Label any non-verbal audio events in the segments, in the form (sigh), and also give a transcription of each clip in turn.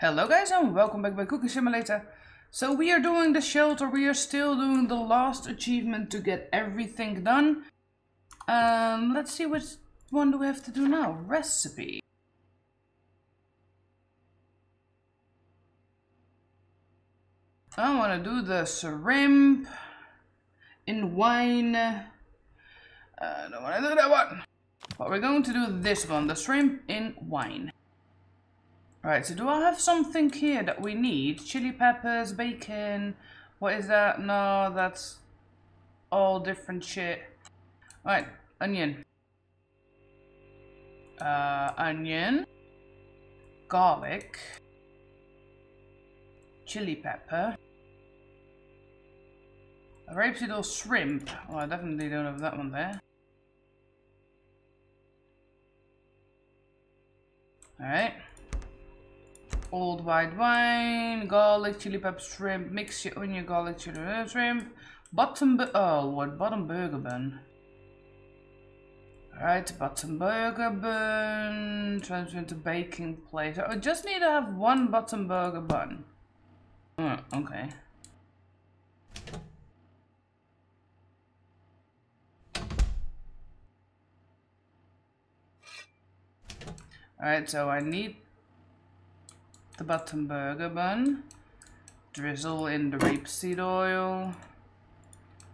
Hello guys and welcome back by Cooking Simulator. So we are doing the shelter, we are still doing the last achievement to get everything done. Um, let's see which one do we have to do now. Recipe. I want to do the shrimp in wine. Uh, I don't want to do that one. But we're going to do this one, the shrimp in wine. Right, so do I have something here that we need? Chili peppers, bacon. What is that? No, that's all different shit. Right, onion. Uh, onion. Garlic. Chili pepper. A rapeseed or shrimp. Oh, I definitely don't have that one there. Alright. Old white wine, garlic, chili pepper, shrimp, mix your onion, garlic, chili pepper, shrimp. Bottom, oh, what bottom burger bun? Alright, bottom burger bun, transfer into baking plate. I just need to have one bottom burger bun. Oh, okay. Alright, so I need the bottom burger bun. Drizzle in the rapeseed oil.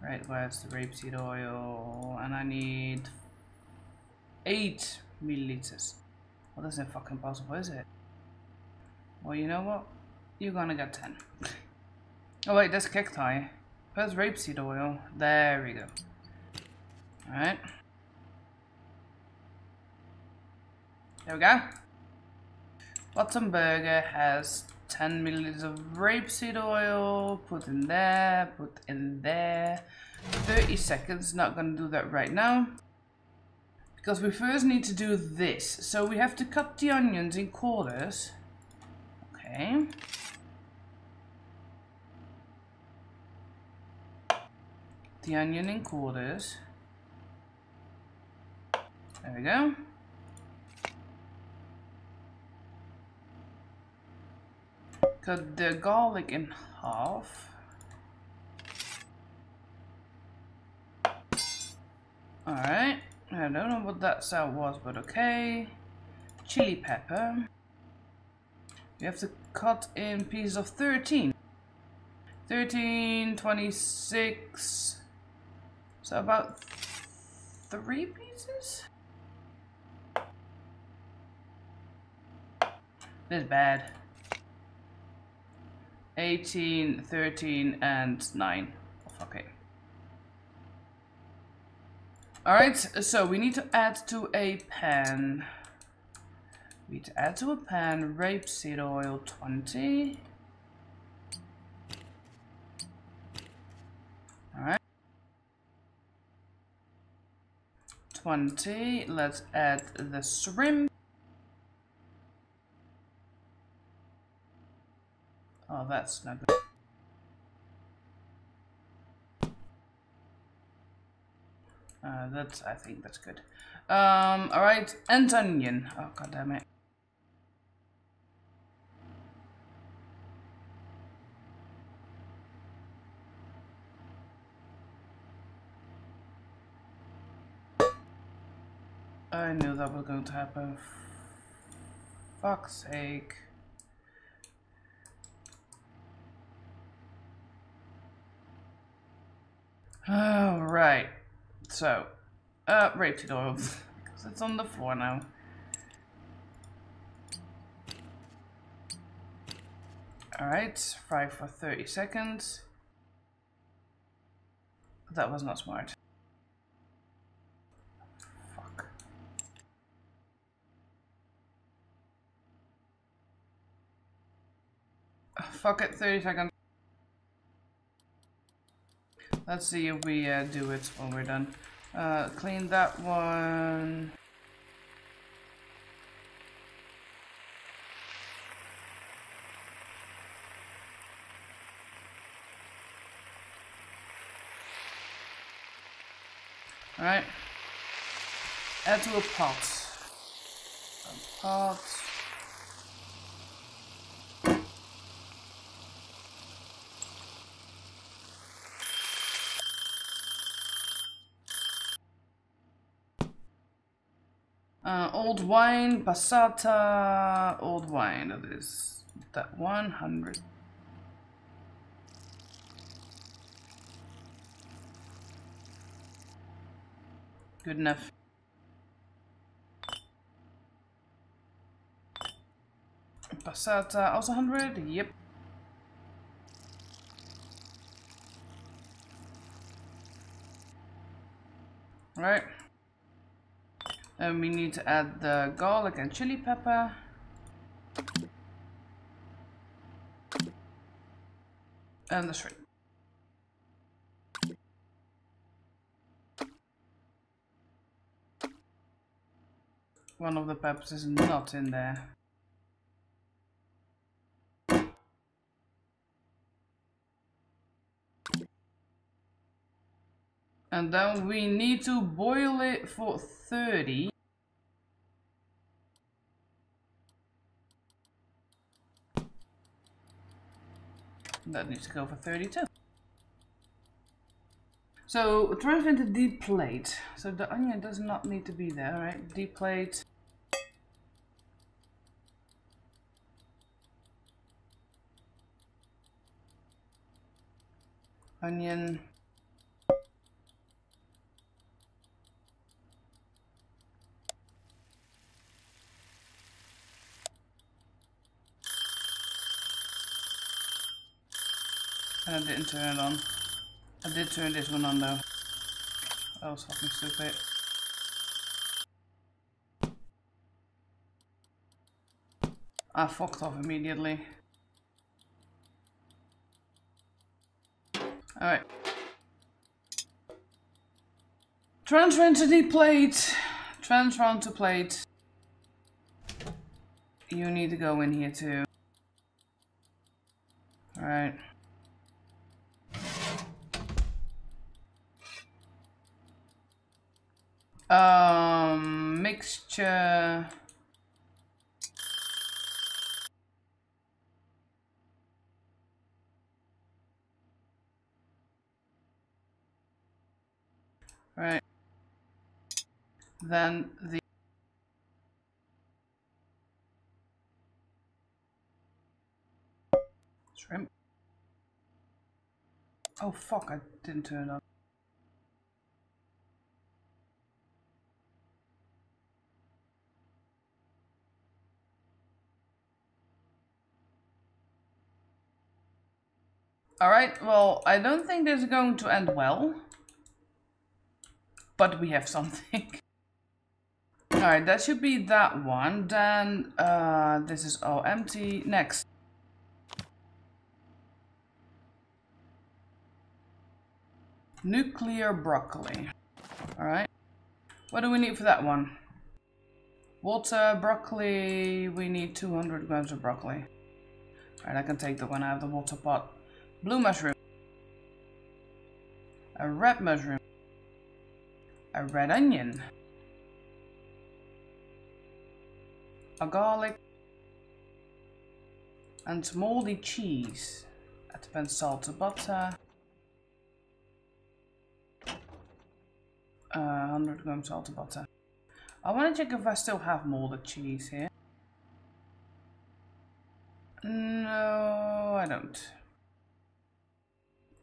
Right, where's the rapeseed oil? And I need 8 milliliters. Well, that's not fucking possible, is it? Well, you know what? You're gonna get 10. oh wait, that's cacti. Where's rapeseed oil? There we go. Alright. There we go. Bottom burger has 10 milliliters of rapeseed oil. Put in there, put in there. 30 seconds, not gonna do that right now. Because we first need to do this. So we have to cut the onions in quarters. Okay. The onion in quarters. There we go. Cut the garlic in half. Alright. I don't know what that sound was, but okay. Chili pepper. You have to cut in pieces of 13. 13, 26. So about three pieces? This is bad. 18, 13, and 9. Okay. Alright, so we need to add to a pan. We need to add to a pan rapeseed oil 20. Alright. 20. Let's add the shrimp. Oh, that's not good. Uh, that's, I think that's good. Um, alright, and onion. Oh, god damn it. I knew that was going to happen. Fuck's sake. All right. So, uh, rapeseed oil, because it's on the floor now. Alright, fry for 30 seconds. That was not smart. Fuck. Fuck it, 30 seconds. Let's see if we uh, do it when we're done. Uh, clean that one. Alright. Add to a pot. A pot. Uh, old wine, passata, old wine. That is that 100. Good enough. Passata, also 100? Yep. Right. And we need to add the garlic and chili pepper. And the shrimp. One of the peppers is not in there. And then we need to boil it for 30. That needs to go for 32. So transfer into deep plate. So the onion does not need to be there, right? Deep plate. Onion. And I ah, didn't turn it on. I did turn this one on though. That was fucking stupid. I fucked off immediately. Alright. Transfer the plate. Transfer onto plate. You need to go in here too. Alright. Um, mixture. Right. Then the shrimp. Oh fuck, I didn't turn on. Alright, well, I don't think this is going to end well. But we have (laughs) something. Alright, that should be that one. Then, uh, this is all empty. Next. Nuclear broccoli. Alright. What do we need for that one? Water, broccoli. We need 200 grams of broccoli. Alright, I can take the one out of the water pot. Blue mushroom. A red mushroom. A red onion. A garlic. And moldy cheese. Depends salted butter. Uh, 100 grams salted butter. I want to check if I still have molded cheese here. No, I don't.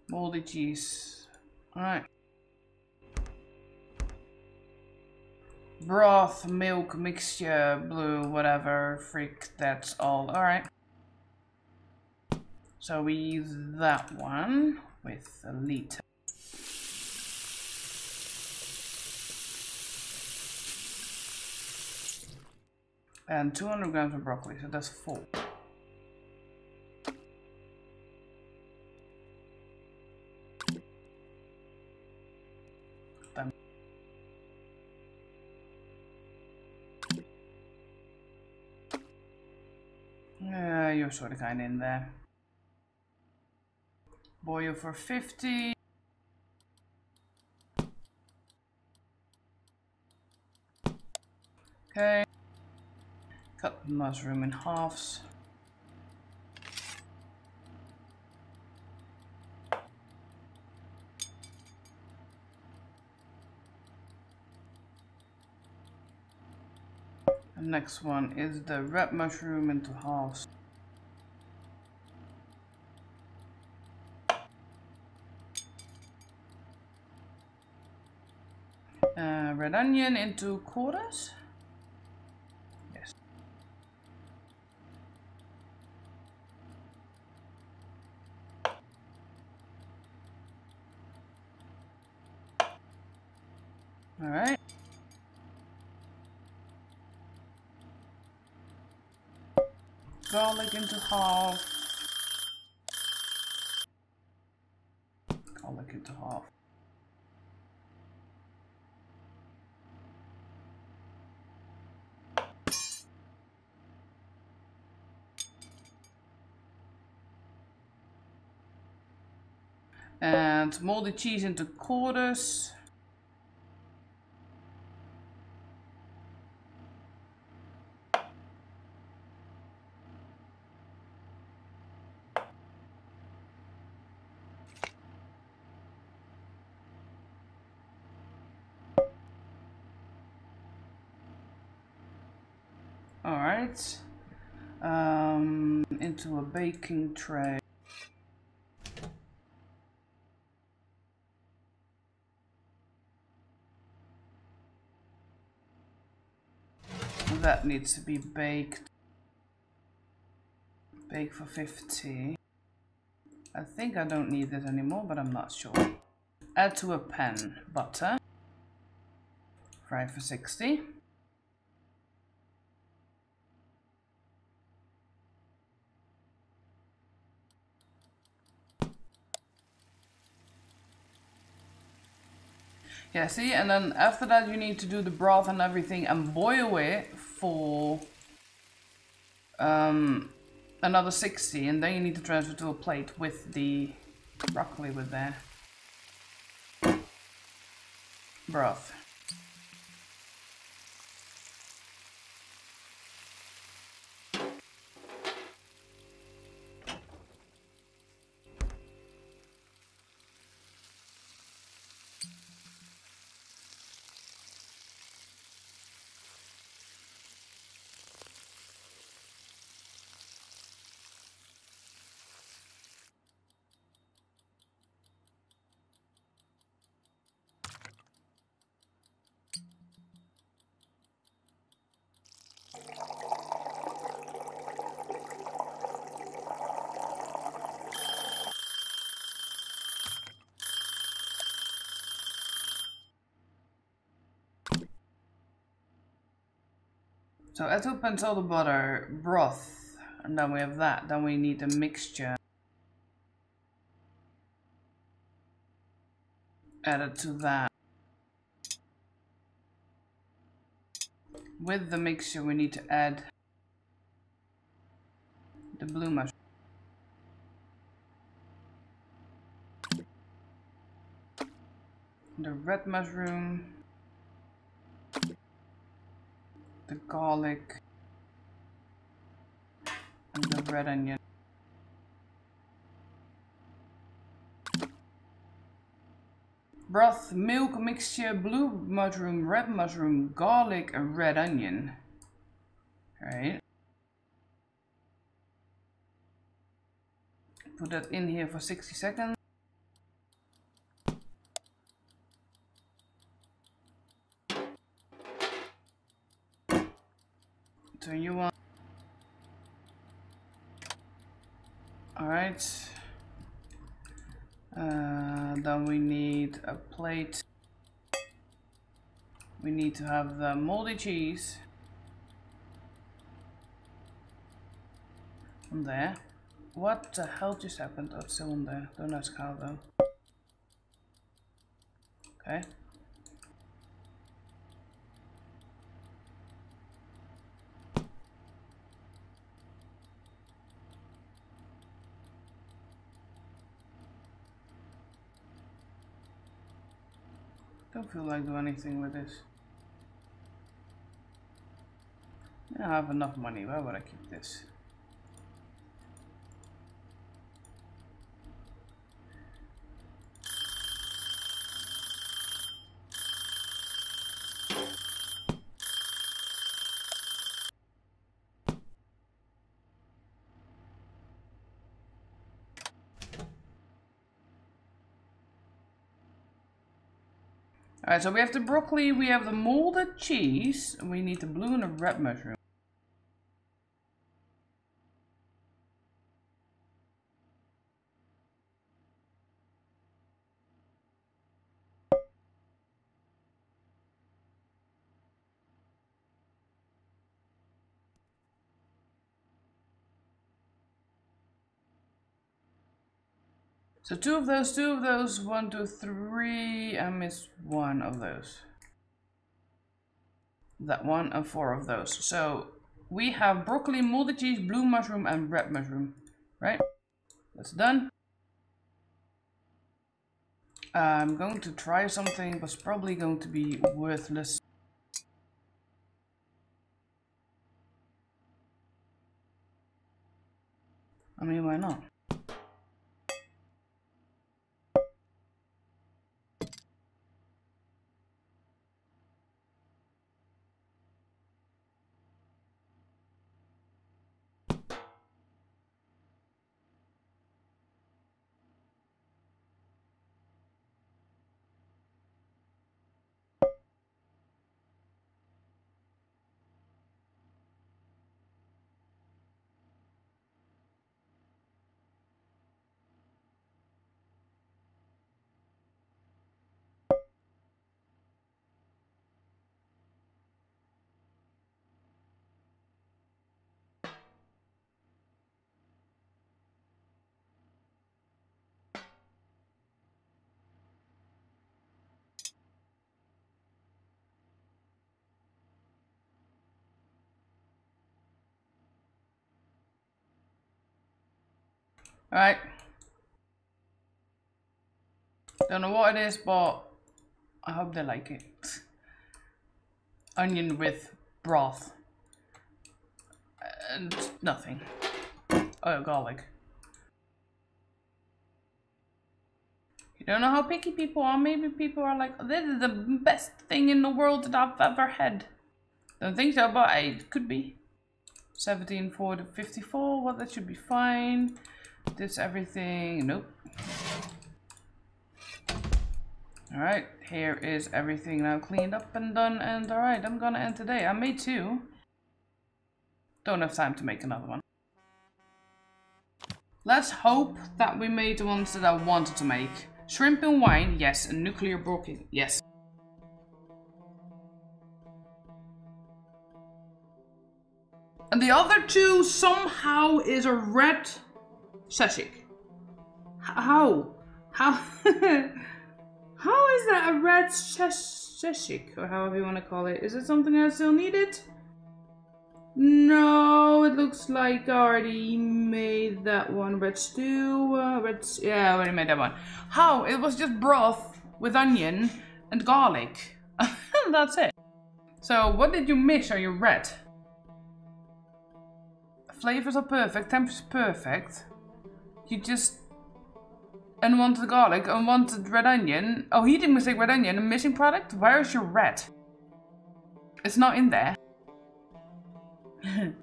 Moldy cheese. Alright. Broth, milk, mixture, blue, whatever. Freak, that's all. Alright. So we use that one with a liter. And 200 grams of broccoli, so that's full. Yeah, you're sort of kind in there. Boil for 50. Okay. Cut the mushroom in halves. The next one is the red mushroom into halves. Uh, red onion into quarters. Yes. All right. Garlic into half. Garlic into half. And mold the cheese into quarters. All right. Um, into a baking tray. That needs to be baked. Bake for 50. I think I don't need this anymore, but I'm not sure. Add to a pan butter. Fry for 60. Yeah, see, and then after that you need to do the broth and everything and boil it for um, another 60 and then you need to transfer to a plate with the broccoli with there. Broth. So add two the butter, broth, and then we have that. Then we need a mixture. Added to that. With the mixture we need to add the blue mushroom. The red mushroom the garlic and the red onion. Broth, milk mixture, blue mushroom, red mushroom, garlic, and red onion. Alright. Put that in here for 60 seconds. Turn you on. Alright. Uh, then we need a plate. We need to have the moldy cheese. On there. What the hell just happened? Oh, it's still on there. Don't ask how though. Okay. Don't feel like doing anything with this. I have enough money. Why would I keep this? Alright, so we have the broccoli, we have the molded cheese, and we need the blue and the red mushroom. So two of those, two of those, one, two, three, I missed one of those. That one and four of those. So we have broccoli, molded cheese, blue mushroom and red mushroom, right? That's done. I'm going to try something, but it's probably going to be worthless. I mean, why not? Alright. Don't know what it is, but I hope they like it. Onion with broth. And nothing. Oh, garlic. You don't know how picky people are. Maybe people are like, this is the best thing in the world that I've ever had. Don't think so, but it could be. 17 for the 54, well that should be fine. This everything, nope. Alright, here is everything now cleaned up and done and alright, I'm gonna end today. I made two. Don't have time to make another one. Let's hope that we made the ones that I wanted to make. Shrimp and wine, yes. And nuclear broccoli, yes. And the other two somehow is a red Shashik. How? How? (laughs) How is that a red shashik, or however you want to call it? Is it something I still needed? No, it looks like I already made that one. Red stew, uh, red, yeah, I already made that one. How? It was just broth with onion and garlic. (laughs) That's it. So, what did you miss on your red? Flavors are perfect, temperature perfect. You just unwanted garlic, unwanted red onion. Oh, he didn't mistake red onion. A missing product? Where is your red? It's not in there. (laughs)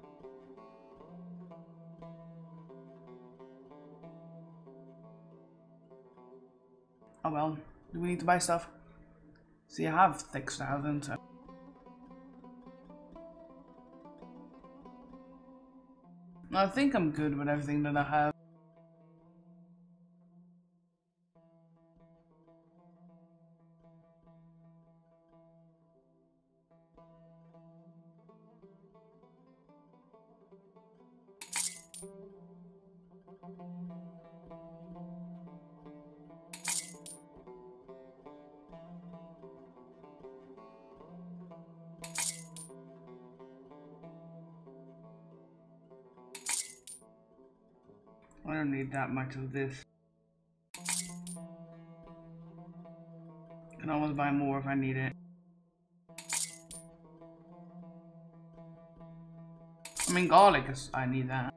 oh well, do we need to buy stuff? See, I have 6,000, so... I think I'm good with everything that I have. Much of this. Can always buy more if I need it. I mean garlic is I need that.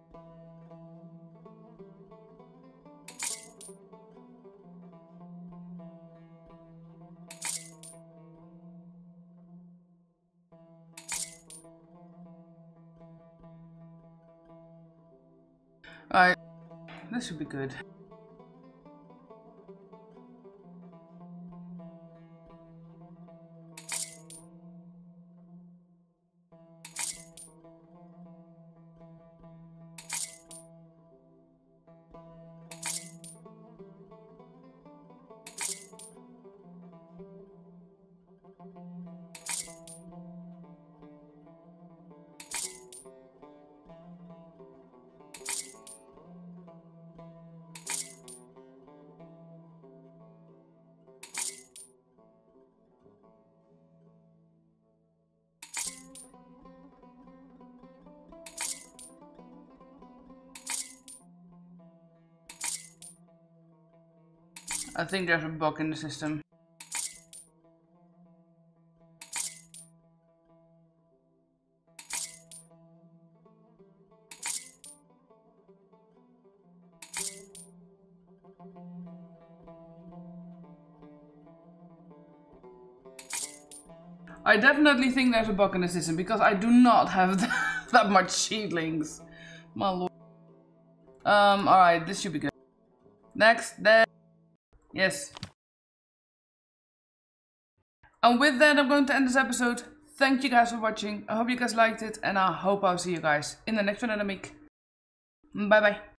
Alright. This should be good. I think there's a bug in the system. I definitely think there's a bug in the system because I do not have (laughs) that much seedlings. My lord. Um, alright, this should be good. Next, there. Yes. And with that, I'm going to end this episode. Thank you guys for watching. I hope you guys liked it, and I hope I'll see you guys in the next one of the week. Bye bye.